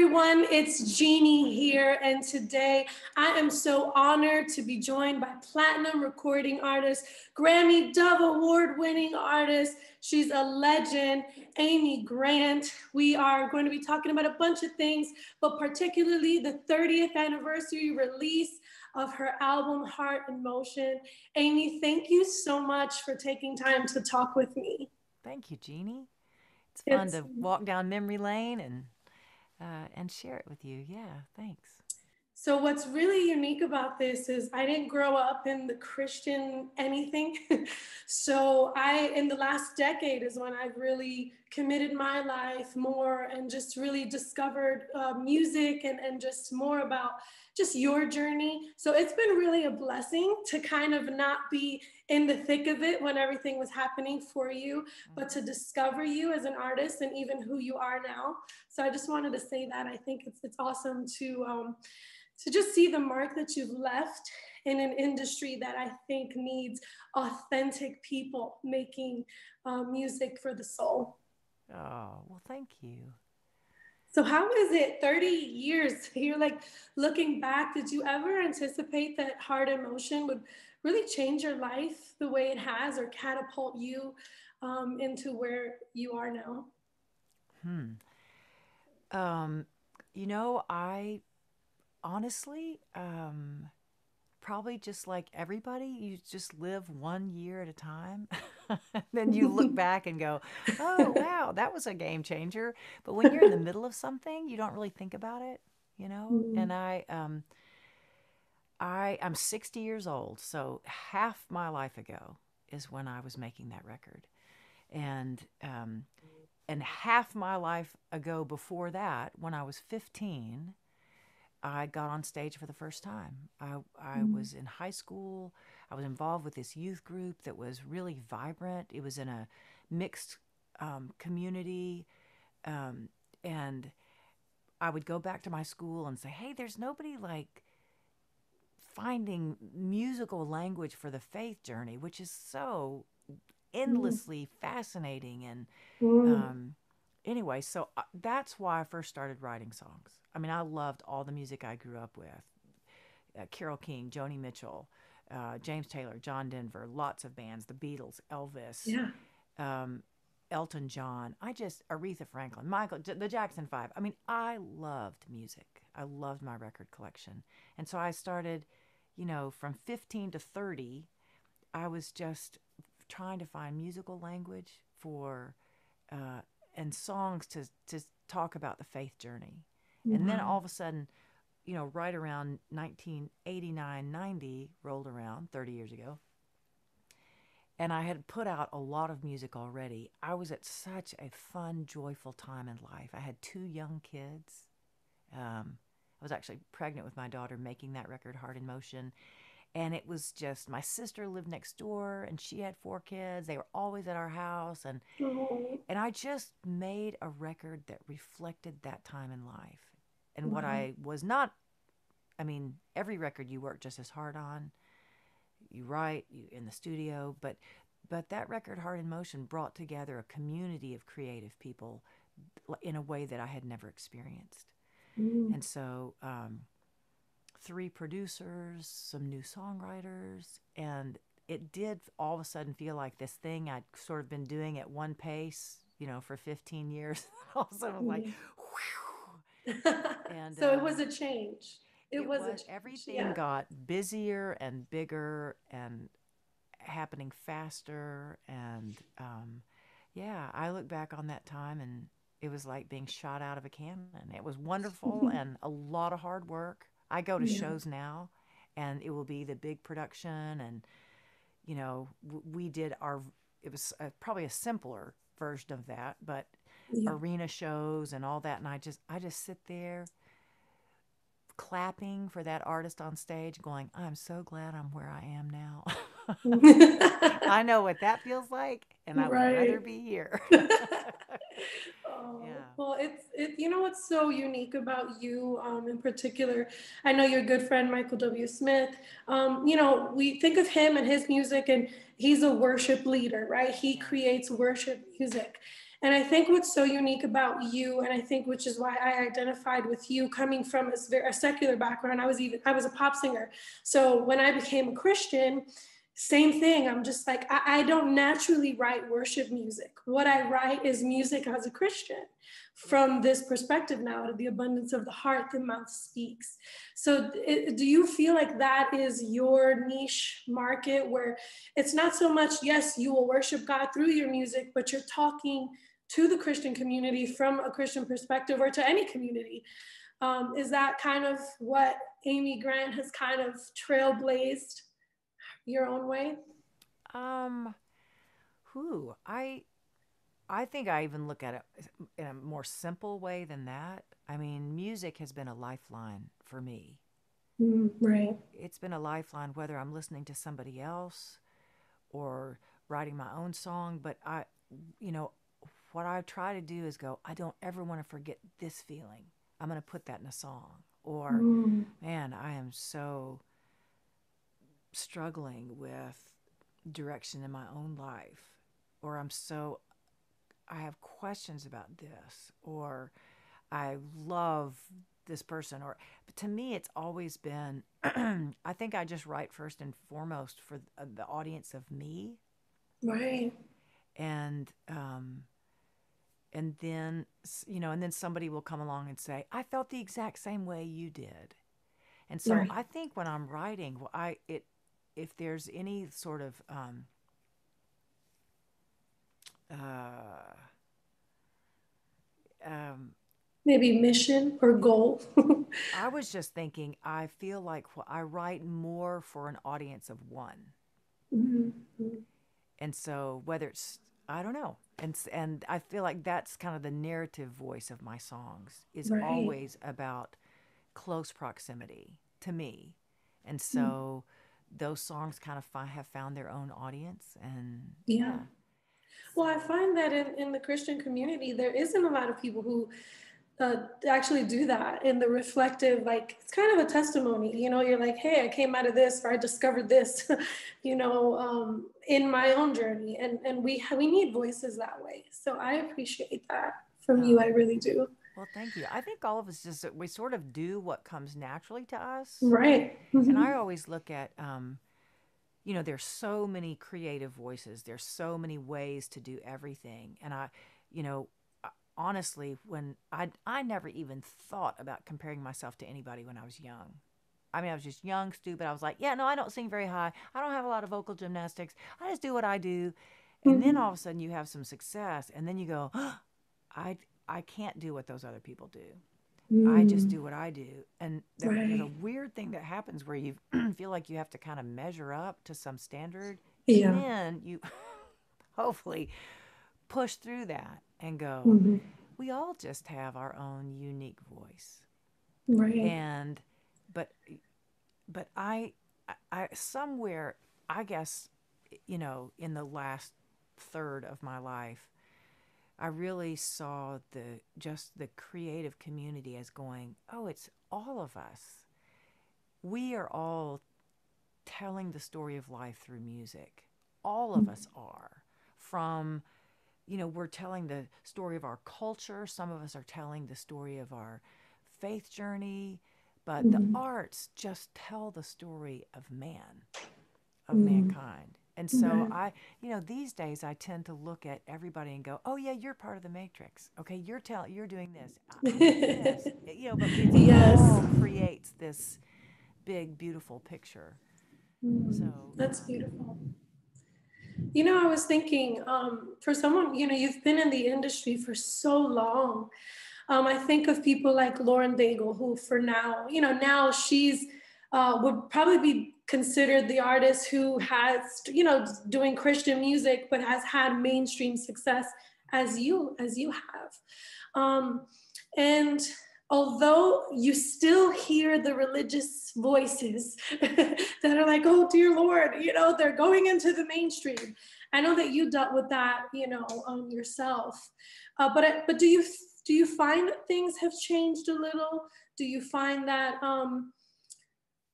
everyone. It's Jeannie here, and today I am so honored to be joined by platinum recording artist, Grammy Dove Award winning artist. She's a legend, Amy Grant. We are going to be talking about a bunch of things, but particularly the 30th anniversary release of her album, Heart in Motion. Amy, thank you so much for taking time to talk with me. Thank you, Jeannie. It's fun it's, to walk down memory lane and uh, and share it with you. Yeah, thanks. So what's really unique about this is I didn't grow up in the Christian anything. so I, in the last decade is when I've really committed my life more and just really discovered uh, music and, and just more about just your journey. So it's been really a blessing to kind of not be in the thick of it when everything was happening for you, but to discover you as an artist and even who you are now. So I just wanted to say that I think it's, it's awesome to, um, to just see the mark that you've left in an industry that I think needs authentic people making uh, music for the soul. Oh, well, thank you. So, how is it 30 years? You're like looking back, did you ever anticipate that Heart in Motion would really change your life the way it has or catapult you um, into where you are now? Hmm. Um, you know, I honestly, um, probably just like everybody, you just live one year at a time. then you look back and go, oh, wow, that was a game changer. But when you're in the middle of something, you don't really think about it, you know? Mm-hmm. And I, um, I, I'm 60 years old. So half my life ago is when I was making that record. And, um, and half my life ago before that, when I was 15, I got on stage for the first time. I, I mm-hmm. was in high school. I was involved with this youth group that was really vibrant. It was in a mixed um, community. Um, and I would go back to my school and say, hey, there's nobody like finding musical language for the faith journey, which is so mm. endlessly mm. fascinating. And mm. um, anyway, so uh, that's why I first started writing songs. I mean, I loved all the music I grew up with uh, Carole King, Joni Mitchell, uh, James Taylor, John Denver, lots of bands, the Beatles, Elvis, yeah. um, Elton John. I just, Aretha Franklin, Michael, the Jackson Five. I mean, I loved music. I loved my record collection. And so I started, you know, from 15 to 30, I was just trying to find musical language for, uh, and songs to, to talk about the faith journey. And then all of a sudden, you know, right around 1989, 90 rolled around 30 years ago. And I had put out a lot of music already. I was at such a fun, joyful time in life. I had two young kids. Um, I was actually pregnant with my daughter making that record, Heart in Motion. And it was just my sister lived next door and she had four kids. They were always at our house and mm-hmm. and I just made a record that reflected that time in life and mm-hmm. what I was not. I mean, every record you work just as hard on. You write you in the studio, but but that record, Heart in Motion, brought together a community of creative people in a way that I had never experienced. Mm. And so, um, three producers, some new songwriters, and it did all of a sudden feel like this thing I'd sort of been doing at one pace, you know, for 15 years. all of a sudden, like, mm. whew, and so it was a change. It, it was, was everything yeah. got busier and bigger and happening faster and um, yeah, I look back on that time and it was like being shot out of a cannon. It was wonderful and a lot of hard work. I go to yeah. shows now and it will be the big production and you know we did our it was a, probably a simpler version of that but yeah. arena shows and all that and I just I just sit there clapping for that artist on stage going I'm so glad I'm where I am now. I know what that feels like and I would rather be here. oh, yeah. Well, it's it you know what's so unique about you um, in particular. I know your good friend Michael W. Smith. Um, you know, we think of him and his music and he's a worship leader, right? He creates worship music. And I think what's so unique about you, and I think which is why I identified with you coming from a, a secular background. I was even I was a pop singer. So when I became a Christian, same thing. I'm just like, I, I, don't naturally write worship music. What I write is music as a Christian from this perspective now to the abundance of the heart, the mouth speaks. So, it, do you feel like that is your niche market where it's not so much, yes, you will worship God through your music, but you're talking to the Christian community from a Christian perspective or to any community? Um, is that kind of what Amy Grant has kind of trailblazed? your own way? Um, who I, I think I even look at it in a more simple way than that. I mean, music has been a lifeline for me. Mm, right. It's been a lifeline whether I'm listening to somebody else or writing my own song. But I, you know, what I try to do is go, I don't ever want to forget this feeling. I'm going to put that in a song. Or, mm. man, I am so struggling with direction in my own life, or I'm so, I have questions about this, or I love this person, or to me, it's always been, I think I just write first and foremost for the audience of me. Right. And, um, and then you know and then somebody will come along and say i felt the exact same way you did and so right. i think when i'm writing well i it if there's any sort of um, uh, um, maybe mission or goal. I was just thinking, I feel like I write more for an audience of one. Mm-hmm. And so whether it's, I don't know. And, and I feel like that's kind of the narrative voice of my songs is right. always about close proximity to me. And mm. so, mm those songs kind of fi- have found their own audience and yeah. yeah. well i find that in, in the christian community there isn't a lot of people who uh, actually do that in the reflective like it's kind of a testimony you know you're like hey i came out of this or i discovered this you know um, in my own journey and and we we need voices that way so i appreciate that from you i really do well, thank you. I think all of us just we sort of do what comes naturally to us, right? Mm-hmm. And I always look at, um, you know, there's so many creative voices. There's so many ways to do everything, and I, you know, honestly, when I I never even thought about comparing myself to anybody when I was young. I mean, I was just young, stupid. I was like, yeah, no, I don't sing very high. I don't have a lot of vocal gymnastics. I just do what I do. And mm-hmm. then all of a sudden you have some success, and then you go, oh, I I can't do what those other people do. Mm. I just mm. do what I do. And there, right. there's a weird thing that happens where you feel like you have to kind of measure up to some standard. Yeah. And then you hopefully push through that and go, mm-hmm. we all just have our own unique voice. Right. And, but, but I, I, somewhere, I guess, you know, in the last third of my life, I really saw the just the creative community as going, oh, it's all of us. We are all telling the story of life through music. All of us are. From, you know, we're telling the story of our culture. Some of us are telling the story of our faith journey. But mm-hmm. the arts just tell the story of man, of mm-hmm. mankind. And so mm-hmm. I, you know, these days I tend to look at everybody and go, "Oh yeah, you're part of the matrix. Okay, you're telling, you're doing this, this. you know." But it yes. all creates this big, beautiful picture. Mm, so that's beautiful. You know, I was thinking um, for someone, you know, you've been in the industry for so long. Um, I think of people like Lauren Daigle, who for now, you know, now she's uh, would probably be considered the artist who has, you know, doing Christian music, but has had mainstream success as you, as you have. Um, and although you still hear the religious voices that are like, oh dear Lord, you know, they're going into the mainstream. I know that you dealt with that, you know, um, yourself. Uh, but but do you do you find that things have changed a little? Do you find that um,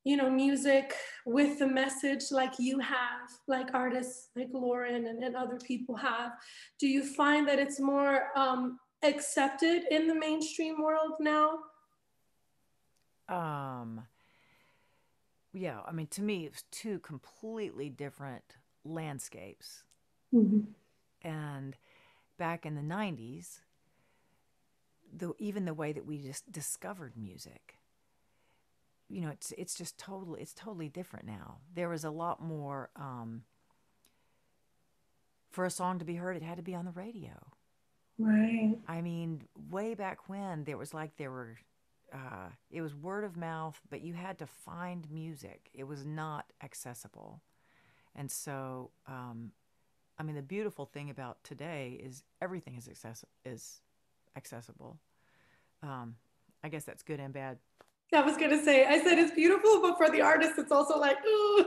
you know, music with the message like you have, like artists like Lauren and, and other people have, do you find that it's more um, accepted in the mainstream world now? Um, yeah, I mean, to me, it's two completely different landscapes. Mm-hmm. And back in the 90s, the, even the way that we just discovered music, you know, it's it's just totally it's totally different now. There was a lot more um, for a song to be heard, it had to be on the radio. Right. I mean, way back when there was like there were uh, it was word of mouth, but you had to find music. It was not accessible. And so, um, I mean, the beautiful thing about today is everything is, access- is accessible. Um, I guess that's good and bad. I was going to say, I said it's beautiful, but for the artist, it's also like, ooh.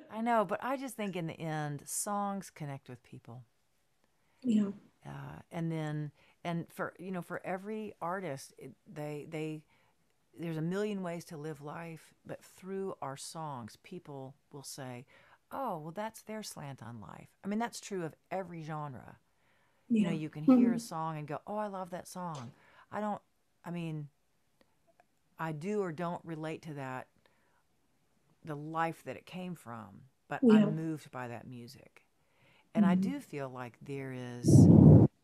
I know, but I just think in the end, songs connect with people. Yeah. Uh, and then and for you know for every artist it, they they there's a million ways to live life but through our songs people will say oh well that's their slant on life i mean that's true of every genre yeah. you know you can hear a song and go oh i love that song i don't i mean i do or don't relate to that the life that it came from but yeah. i'm moved by that music and mm-hmm. i do feel like there is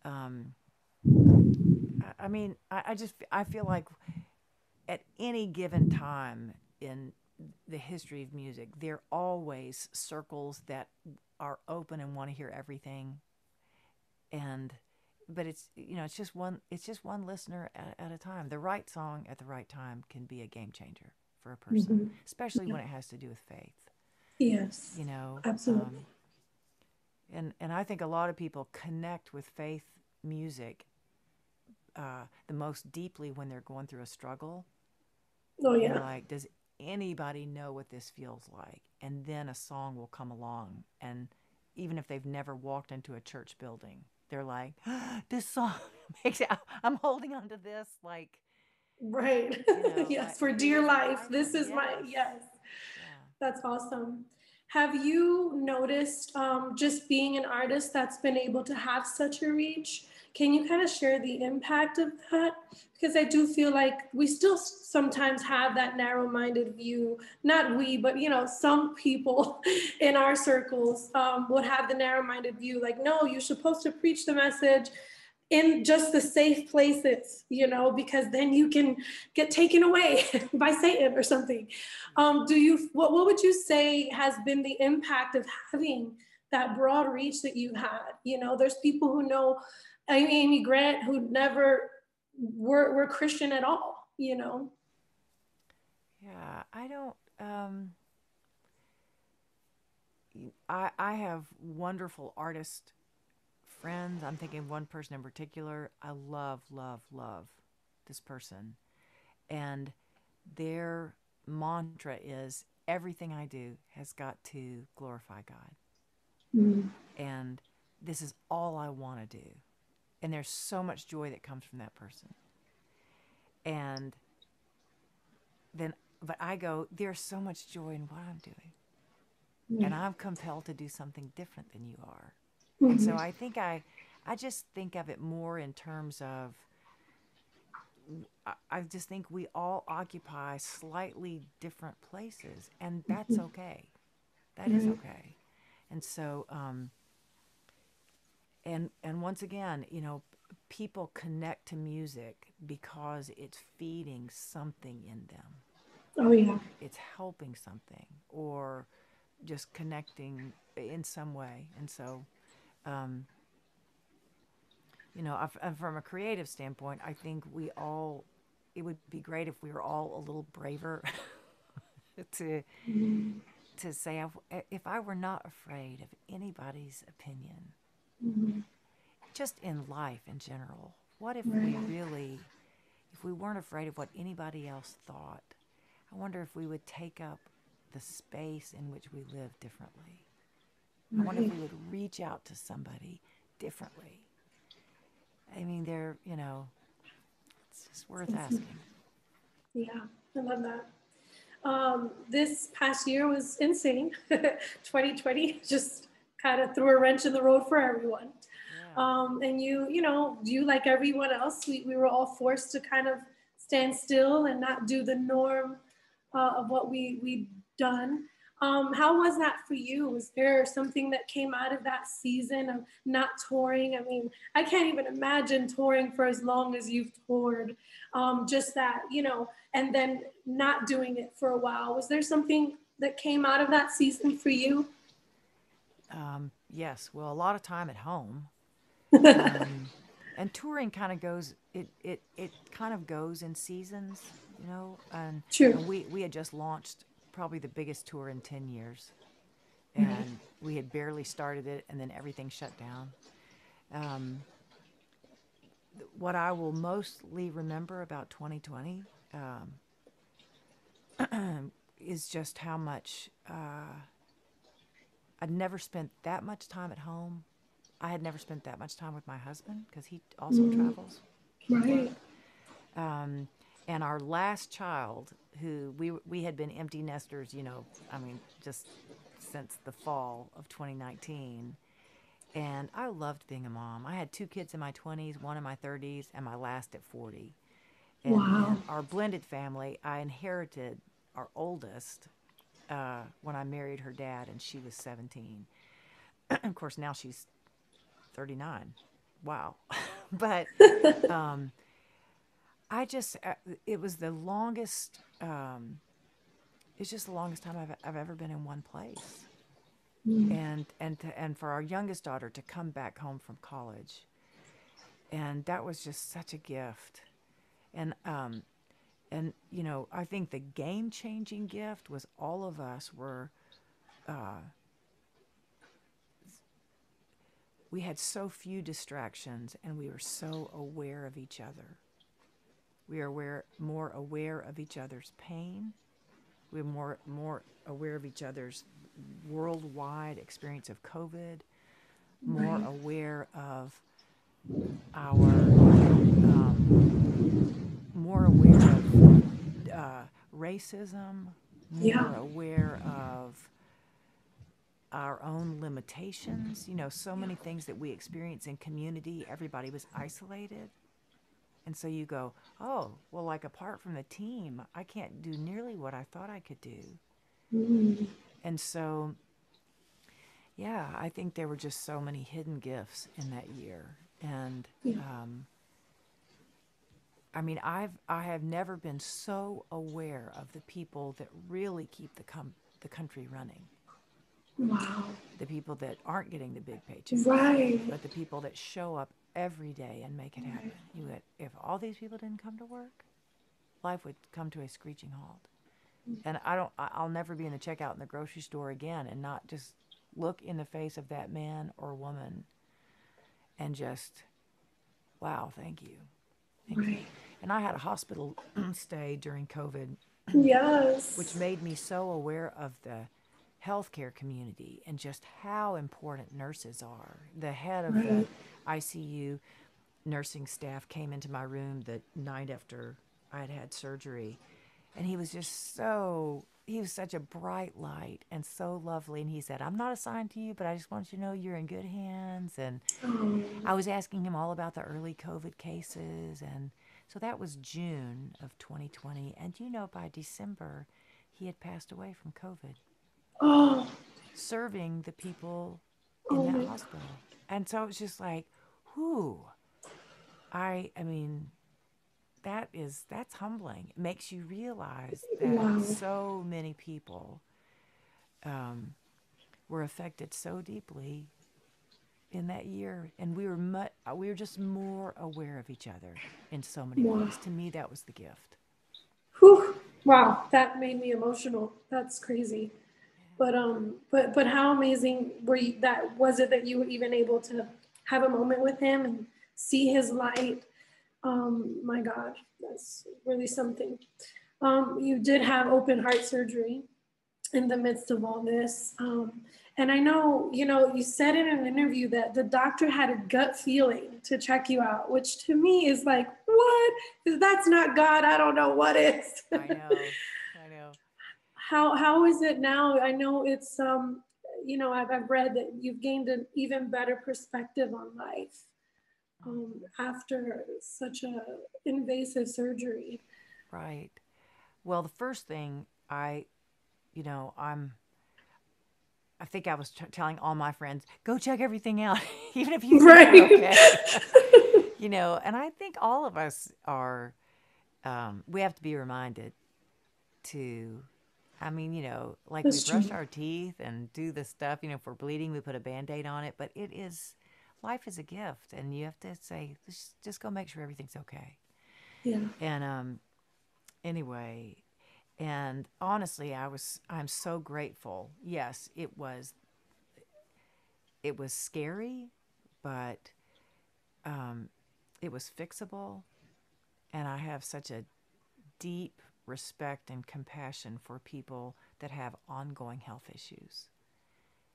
um, I mean, I, I just I feel like at any given time in the history of music, there are always circles that are open and want to hear everything. And but it's you know it's just one it's just one listener at, at a time. The right song at the right time can be a game changer for a person, mm-hmm. especially yeah. when it has to do with faith. Yes, you know, absolutely. Um, and and I think a lot of people connect with faith music uh, the most deeply when they're going through a struggle. Oh yeah. like, does anybody know what this feels like? And then a song will come along, and even if they've never walked into a church building, they're like, "This song makes it. I'm holding on to this like." Right. You know, yes, for dear life. This is yes. my yes. Yeah. That's awesome. Have you noticed um, just being an artist that's been able to have such a reach? Can you kind of share the impact of that? Because I do feel like we still sometimes have that narrow-minded view. Not we, but you know, some people in our circles um, would have the narrow-minded view, like, no, you're supposed to preach the message in just the safe places, you know, because then you can get taken away by Satan or something. Um, do you, what, what would you say has been the impact of having that broad reach that you had? You know, there's people who know Amy Grant who never were, were Christian at all, you know? Yeah, I don't, um, I, I have wonderful artist friends. I'm thinking one person in particular. I love, love, love this person. And their mantra is everything I do has got to glorify God. Mm. And this is all I want to do and there's so much joy that comes from that person and then but i go there's so much joy in what i'm doing mm-hmm. and i'm compelled to do something different than you are mm-hmm. and so i think i i just think of it more in terms of I just think we all occupy slightly different places, and that's mm-hmm. okay. That is okay. And so, um, and and once again, you know, people connect to music because it's feeding something in them. Oh yeah. It's helping something or just connecting in some way. And so um, you know, from a creative standpoint, I think we all it would be great if we were all a little braver to to say if I were not afraid of anybody's opinion Mm-hmm. Just in life in general. What if we really, if we weren't afraid of what anybody else thought? I wonder if we would take up the space in which we live differently. I wonder if we would reach out to somebody differently. I mean, they're, you know, it's just worth asking. Yeah, I love that. um, this past year was insane. 2020 just kind of threw a wrench in the road for everyone. Yeah. Um, and you, you know, you like everyone else, we, we were all forced to kind of stand still and not do the norm uh, of what we we'd done. Um, how was that for you? Was there something that came out of that season of not touring? I mean, I can't even imagine touring for as long as you've toured. Um, just that, you know, and then not doing it for a while. Was there something that came out of that season for you? Um, yes. Well, a lot of time at home. um, and touring kind of goes it it it kind of goes in seasons you know and, True. and we we had just launched probably the biggest tour in 10 years. And mm-hmm. we had barely started it, and then everything shut down. Um, what I will mostly remember about 2020 um, is just how much uh, I'd never spent that much time at home. I had never spent that much time with my husband because he also mm. travels. Right. Um, and our last child who we we had been empty nesters, you know, I mean, just since the fall of 2019. And I loved being a mom. I had two kids in my 20s, one in my 30s, and my last at 40. And, wow. and our blended family, I inherited our oldest uh, when I married her dad, and she was 17. of course, now she's 39. Wow. but um, I just, uh, it was the longest, um, it's just the longest time I've, I've ever been in one place. Mm. And, and, to, and for our youngest daughter to come back home from college. And that was just such a gift. And, um, and, you know, I think the game changing gift was all of us were, uh, we had so few distractions and we were so aware of each other. We are aware, more aware of each other's pain. We're more, more aware of each other's worldwide experience of COVID, more aware of our, um, more aware of uh, racism, more yeah. aware of our own limitations. You know, so many things that we experience in community, everybody was isolated. And so you go, oh, well, like apart from the team, I can't do nearly what I thought I could do. Mm. And so, yeah, I think there were just so many hidden gifts in that year. And, yeah. um, I mean, I've I have never been so aware of the people that really keep the com- the country running. Wow. The people that aren't getting the big paychecks. Right. But the people that show up every day and make it happen. You would, if all these people didn't come to work, life would come to a screeching halt. Mm. And I don't, I'll never be in the checkout in the grocery store again and not just look in the face of that man or woman and just, wow, thank you. Thank right. you. And I had a hospital stay during COVID. Yes. Which made me so aware of the healthcare community and just how important nurses are. The head of right. the ICU nursing staff came into my room the night after I had had surgery, and he was just so he was such a bright light and so lovely. And he said, I'm not assigned to you, but I just want you to know you're in good hands. And oh. I was asking him all about the early COVID cases. And so that was June of 2020. And you know, by December, he had passed away from COVID. Oh. Serving the people oh in oh that hospital. And so it was just like, whew. I I mean, that is that's humbling. It makes you realize that wow. so many people um, were affected so deeply in that year, and we were mu- we were just more aware of each other in so many wow. ways. To me, that was the gift. Whew. Wow, that made me emotional. That's crazy. But um, but but how amazing were you? That was it that you were even able to have a moment with him and see his light. Um, my God, that's really something. Um, you did have open heart surgery in the midst of all this. Um, and I know, you know, you said in an interview that the doctor had a gut feeling to check you out, which to me is like, what? If that's not God, I don't know what is. I know. I know. how how is it now? I know it's um, you know, I've, I've read that you've gained an even better perspective on life um, after such a invasive surgery. Right. Well, the first thing I, you know, I'm. I think I was t- telling all my friends, go check everything out, even if you right. okay. you know, and I think all of us are. Um, we have to be reminded to I mean, you know, like That's we brush true. our teeth and do the stuff, you know, if we're bleeding, we put a band aid on it. But it is, life is a gift. And you have to say, just, just go make sure everything's okay. Yeah. And um, anyway, and honestly, I was, I'm so grateful. Yes, it was, it was scary, but um, it was fixable. And I have such a deep respect and compassion for people that have ongoing health issues.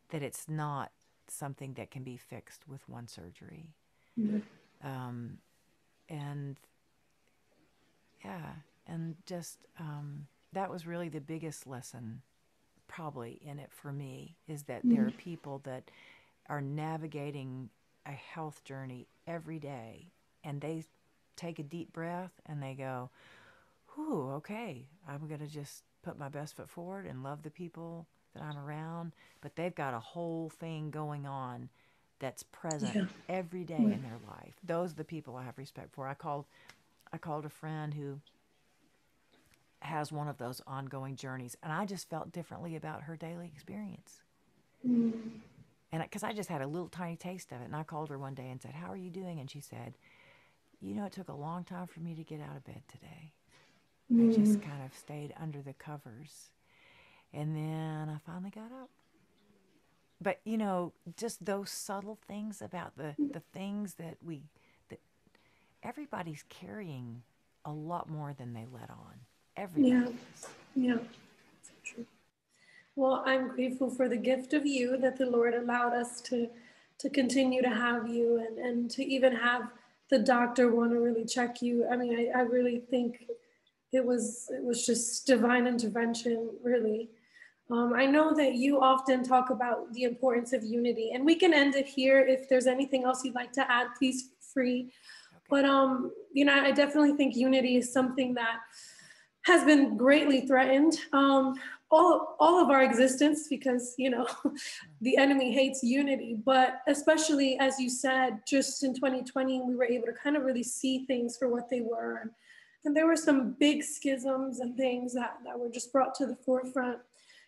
That it's not something that can be fixed with one surgery. Mm-hmm. Um, and yeah, and just um, that was really the biggest lesson, probably in it for me, is that mm-hmm. there are people that are navigating a health journey every day and they take a deep breath and they go, whew, okay, I'm going to just put my best foot forward and love the people that I'm around. But they've got a whole thing going on that's present yeah. every day in their life. Those are the people I have respect for. I called, I called a friend who has one of those ongoing journeys, and I just felt differently about her daily experience. Mm. And because I just had a little tiny taste of it, and I called her one day and said, "How are you doing?" And she said, "You know, it took a long time for me to get out of bed today." Mm. I just kind of stayed under the covers. And then I finally got up. But you know, just those subtle things about the the things that we that everybody's carrying a lot more than they let on. Everybody yeah. Yeah. true. Well, I'm grateful for the gift of you that the Lord allowed us to to continue to have you and, and to even have the doctor want to really check you. I mean, I, I really think it was it was just divine intervention really. Um, i know that you often talk about the importance of unity and we can end it here. If there's anything else you'd like to add please free. Okay. but um you know i definitely think unity is something that has been greatly threatened um, all, all of our existence because you know the enemy hates unity. But especially as you said just in 2020 we were able to kind of really see things for what they were. and and there were some big schisms and things that, that were just brought to the forefront.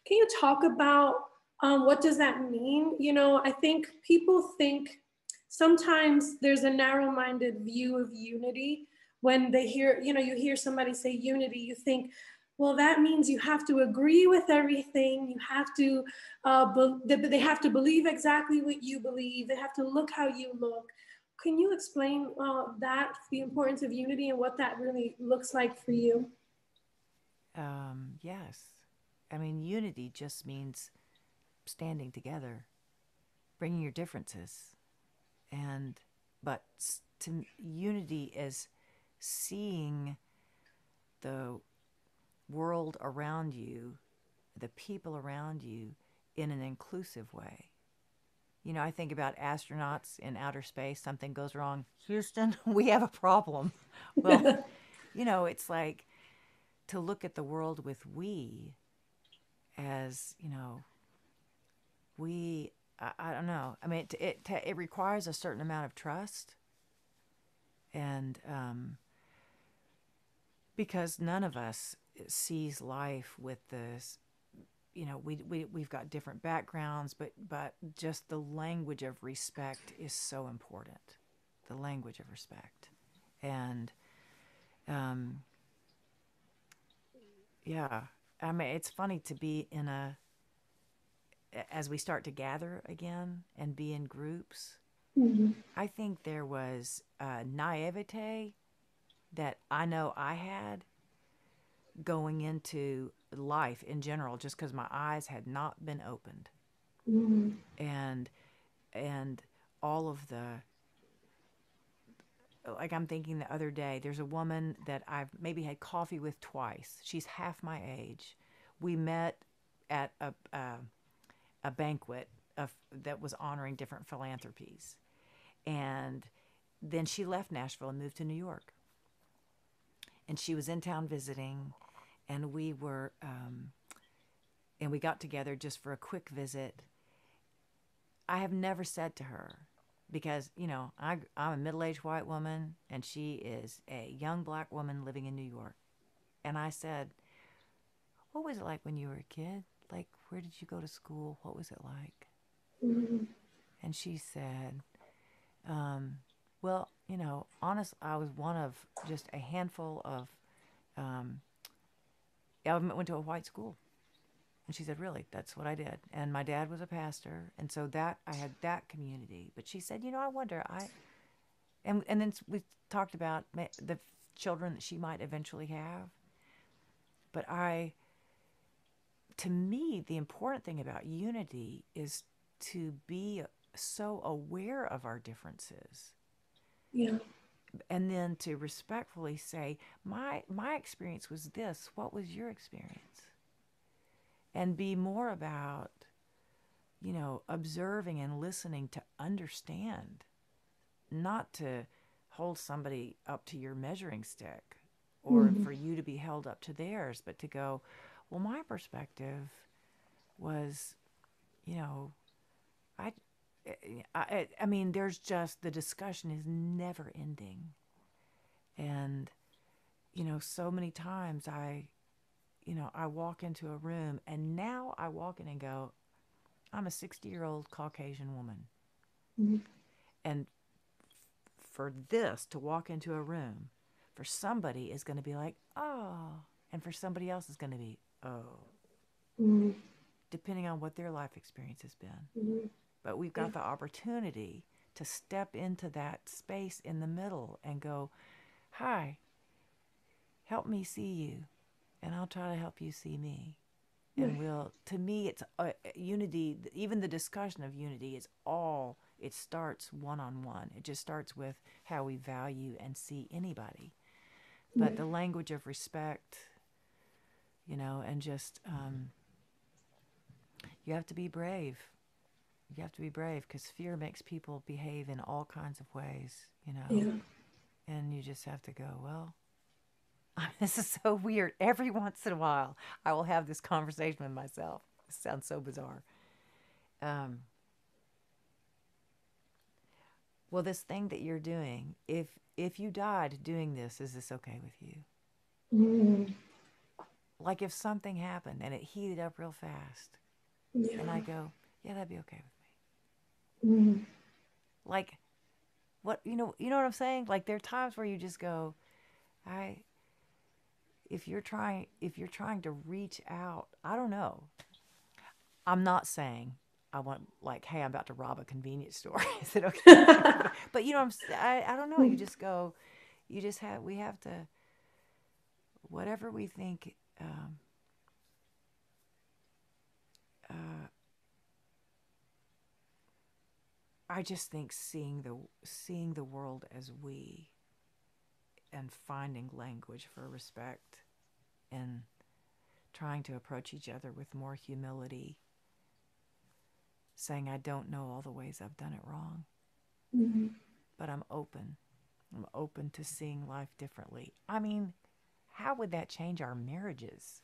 Can you talk about um, what does that mean? You know, I think people think sometimes there's a narrow-minded view of unity when they hear, you know, you hear somebody say unity, you think, well, that means you have to agree with everything. You have to, uh, be- they have to believe exactly what you believe. They have to look how you look. Can you explain uh, that, the importance of unity and what that really looks like for you? Um, yes. I mean, unity just means standing together, bringing your differences. And, but to unity is seeing the world around you, the people around you in an inclusive way. You know, I think about astronauts in outer space, something goes wrong. Houston, we have a problem. Well, you know, it's like to look at the world with we as, you know, we, I, I don't know. I mean, it, it, it requires a certain amount of trust. And um, because none of us sees life with this you know we, we we've got different backgrounds but but just the language of respect is so important the language of respect and um yeah i mean it's funny to be in a as we start to gather again and be in groups mm-hmm. i think there was a naivete that i know i had going into life in general just because my eyes had not been opened. Mm-hmm. and and all of the like i'm thinking the other day there's a woman that i've maybe had coffee with twice. She's half my age. We met at a a, a banquet of, that was honoring different philanthropies, and then she left Nashville and moved to New York. And she was in town visiting, and we were, um, and we got together just for a quick visit. I have never said to her, because you know I, I'm a middle-aged white woman and she is a young black woman living in New York, and I said, "What was it like when you were a kid? Like, where did you go to school? What was it like?" Mhm. And she said, um, "Well, you know, honest, I was one of just a handful of. Um, I went to a white school." And she said, "Really? That's what I did." And my dad was a pastor, and so that I had that community. But she said, "You know, I wonder, I." And and then we talked about the children that she might eventually have. But I, to me, the important thing about unity is to be so aware of our differences Yeah. And then to respectfully say my my experience was this. What was your experience? And be more about you know observing and listening to understand not to hold somebody up to your measuring stick or mm-hmm. for you to be held up to theirs but to go well my perspective was you know i I, I mean, there's just the discussion is never ending. And, you know, so many times I, you know, I walk into a room and now I walk in and go, I'm a 60 year old Caucasian woman. Mhm. And for this to walk into a room, for somebody is going to be like, oh, and for somebody else is going to be, oh, Mhm. depending on what their life experience has been. Mhm. But we've got the opportunity to step into that space in the middle and go, Hi, help me see you, and I'll try to help you see me. And we'll, to me, it's uh, unity, even the discussion of unity is all, it starts one on one. It just starts with how we value and see anybody. But the language of respect, you know, and just, um, you have to be brave you have to be brave because fear makes people behave in all kinds of ways, you know. Yeah. And you just have to go, well, this is so weird. Every once in a while, I will have this conversation with myself. This sounds so bizarre. Um, well, this thing that you're doing, if if you died doing this, is this okay with you? Mhm. Like if something happened and it heated up real fast, Yeah. and I go, yeah, that'd be okay with me. Mhm. like what you know you know what i'm saying? Like there are times where you just go i if you're trying if you're trying to reach out i don't know. I'm not saying i want like hey i'm about to rob a convenience store. Is it okay? But you know i'm I don't know. You just go you just have we have to whatever we think um, I just think seeing the seeing the world as we and finding language for respect and trying to approach each other with more humility saying I don't know all the ways I've done it wrong Mhm. but I'm open I'm open to seeing life differently I mean how would that change our marriages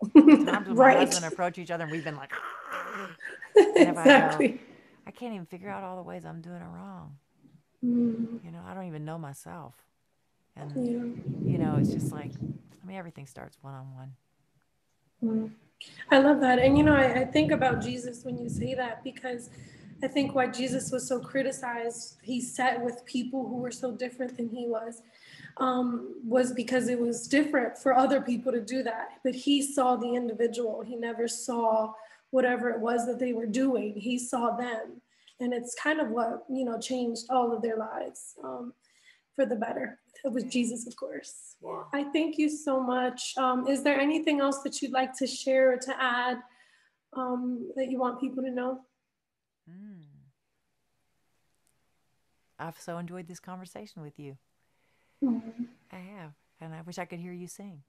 times when my right. husband approach each other and we've been like if I go- exactly. I can't even figure out all the ways I'm doing it wrong Mhm. you know i don't even know myself and Yeah. you know it's just like i mean everything starts one-on-one Mm. I love that. And you know, I, I think about Jesus when you say that because I think why Jesus was so criticized, he sat with people who were so different than he was, um, was because it was different for other people to do that. But he saw the individual, he never saw whatever it was that they were doing, he saw them. And it's kind of what, you know, changed all of their lives um, for the better. It was Jesus, of course. Yeah. I thank you so much. Um, is there anything else that you'd like to share or to add um, that you want people to know? mm. i've so enjoyed this conversation with you Mhm. i have and i wish i could hear you sing